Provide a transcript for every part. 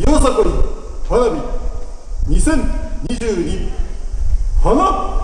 よさ花火2022花。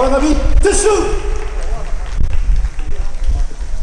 川上撤収